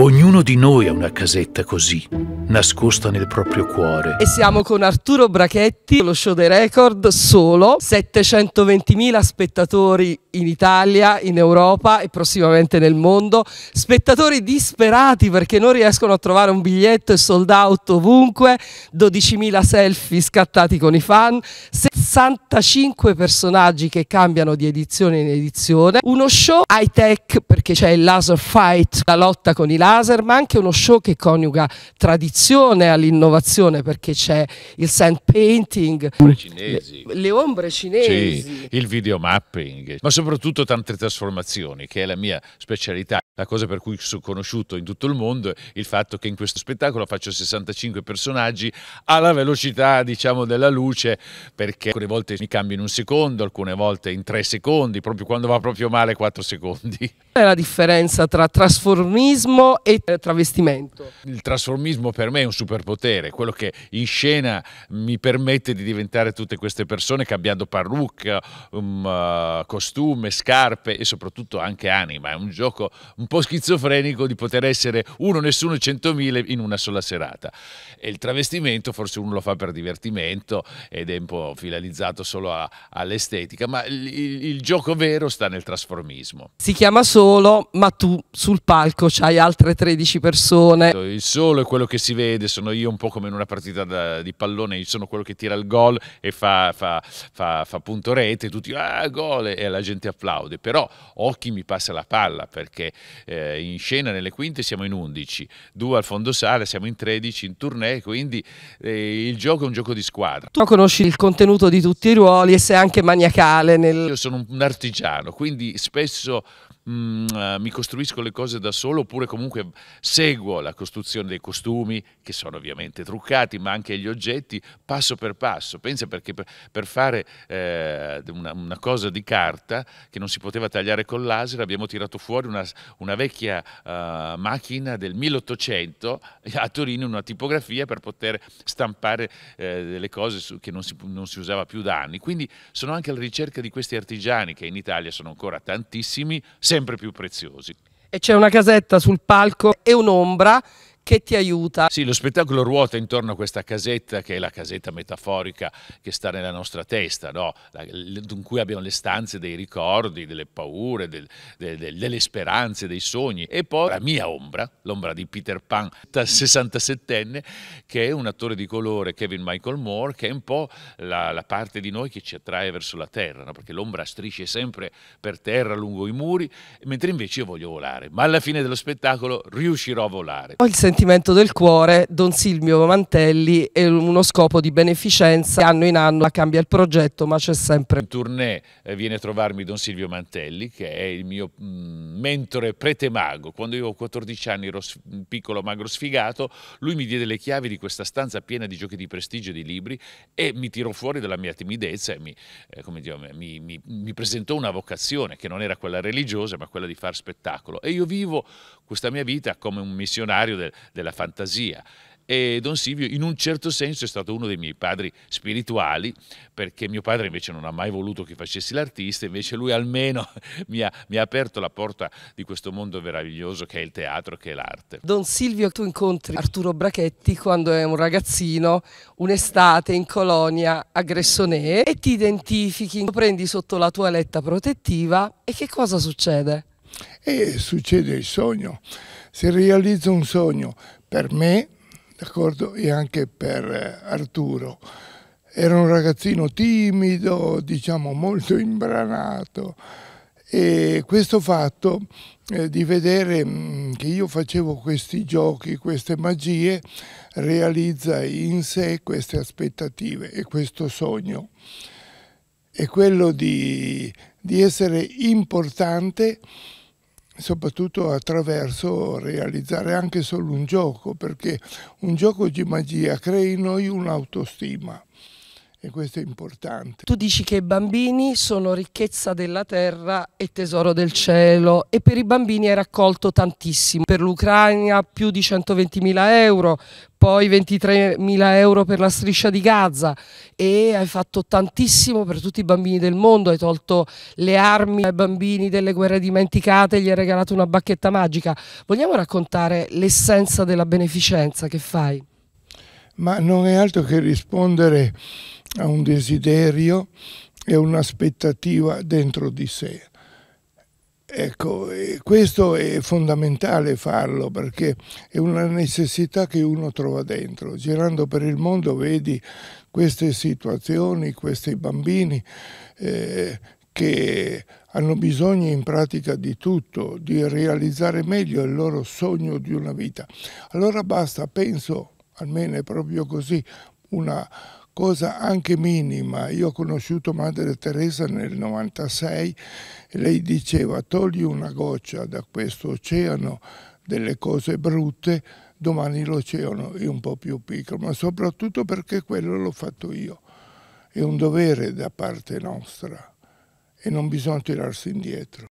Ognuno di noi ha una casetta così, nascosta nel proprio cuore. E siamo con Arturo Brachetti, lo show dei record, solo 720.000 spettatori in Italia, in Europa e prossimamente nel mondo. Spettatori disperati perché non riescono a trovare un biglietto e sold out ovunque, 12.000 selfie scattati con i fan, 65 personaggi che cambiano di edizione in edizione, uno show high tech perché c'è il laser fight, la lotta con i laser ma anche uno show che coniuga tradizione all'innovazione perché c'è il sand painting, le, le, ombre cinesi, sì, il videomapping, ma soprattutto tante trasformazioni, che è la mia specialità. La cosa per cui sono conosciuto in tutto il mondo è il fatto che in questo spettacolo faccio 65 personaggi alla velocità, diciamo, della luce, perché alcune volte mi cambio in un secondo, alcune volte in tre secondi, proprio quando va proprio male 4 secondi. Qual è la differenza tra trasformismo e travestimento. Il trasformismo per me è un superpotere, quello che in scena mi permette di diventare tutte queste persone cambiando parrucca, um, uh, costume, scarpe e soprattutto anche anima. È un gioco un po' schizofrenico di poter essere uno, nessuno, centomila in una sola serata. E il travestimento forse uno lo fa per divertimento ed è un po' finalizzato solo all'estetica, ma il, il, il gioco vero sta nel trasformismo. Si chiama solo, ma tu sul palco c'hai altre altre 13 persone. Il solo è quello che si vede, sono io un po' come in una partita da, di pallone, io sono quello che tira il gol e fa, fa, fa, fa punto rete, tutti ah gol e la gente applaude, però occhi mi passa la palla perché eh, in scena nelle quinte siamo in 11, due al fondo sala, siamo in 13 in tournée, quindi eh, il gioco è un gioco di squadra. Tu conosci il contenuto di tutti i ruoli e sei anche maniacale nel... Io sono un artigiano, quindi spesso mh, mm, eh, mi costruisco le cose da solo oppure comunque seguo la costruzione dei costumi che sono ovviamente truccati ma anche gli oggetti passo per passo. Pensa perché per, per fare eh, una, una, cosa di carta che non si poteva tagliare col laser abbiamo tirato fuori una, una vecchia uh, macchina del 1800 a Torino una tipografia per poter stampare eh, delle cose su, che non si, non si usava più da anni. Quindi sono anche alla ricerca di questi artigiani che in Italia sono ancora tantissimi sempre più preziosi. E c'è una casetta sul palco e un'ombra che ti aiuta. Sì, lo spettacolo ruota intorno a questa casetta che è la casetta metaforica che sta nella nostra testa, no? in cui abbiamo le stanze dei ricordi, delle paure, del, del, delle speranze, dei sogni e poi la mia ombra, l'ombra di Peter Pan, 67enne, che è un attore di colore, Kevin Michael Moore, che è un po' la, la parte di noi che ci attrae verso la terra, no? perché l'ombra strisce sempre per terra lungo i muri, mentre invece io voglio volare, ma alla fine dello spettacolo riuscirò a volare. Ho il sentimento del cuore, Don Silvio Mantelli è uno scopo di beneficenza, anno in anno cambia il progetto ma c'è sempre. In tournée eh, viene a trovarmi Don Silvio Mantelli che è il mio mm, mentore prete mago, quando io avevo 14 anni ero un piccolo magro sfigato, lui mi diede le chiavi di questa stanza piena di giochi di prestigio e di libri e mi tirò fuori dalla mia timidezza e mi, eh, dire, mi, mi, mi presentò una vocazione che non era quella religiosa ma quella di far spettacolo. E io vivo questa mia vita come un missionario del, della fantasia e Don Silvio in un certo senso è stato uno dei miei padri spirituali perché mio padre invece non ha mai voluto che facessi l'artista, invece lui almeno mi ha, mi ha, aperto la porta di questo mondo meraviglioso che è il teatro, che è l'arte. Don Silvio, tu incontri Arturo Brachetti quando è un ragazzino, un'estate in colonia a Gressonè e ti identifichi, lo prendi sotto la tua letta protettiva e che cosa succede? E succede il sogno, si realizza un sogno per me d'accordo? E anche per eh, Arturo. Era un ragazzino timido, diciamo molto imbranato e questo fatto eh, di vedere mh, mm, che io facevo questi giochi, queste magie, realizza in sé queste aspettative e questo sogno. È quello di, di essere importante soprattutto attraverso realizzare anche solo un gioco, perché un gioco di magia crea in noi un'autostima e questo è importante. Tu dici che i bambini sono ricchezza della terra e tesoro del cielo e per i bambini hai raccolto tantissimo, per l'Ucraina più di 120 mila euro, poi 23 mila euro per la striscia di Gaza e hai fatto tantissimo per tutti i bambini del mondo, hai tolto le armi ai bambini delle guerre dimenticate, gli hai regalato una bacchetta magica. Vogliamo raccontare l'essenza della beneficenza che fai? Ma non è altro che rispondere ha un desiderio e un'aspettativa dentro di sé. Ecco, questo è fondamentale farlo perché è una necessità che uno trova dentro. Girando per il mondo vedi queste situazioni, questi bambini eh, che hanno bisogno in pratica di tutto, di realizzare meglio il loro sogno di una vita. Allora basta, penso, almeno è proprio così, una cosa anche minima. Io ho conosciuto Madre Teresa nel 96 e lei diceva togli una goccia da questo oceano delle cose brutte, domani l'oceano è un po' più piccolo, ma soprattutto perché quello l'ho fatto io. È un dovere da parte nostra e non bisogna tirarsi indietro.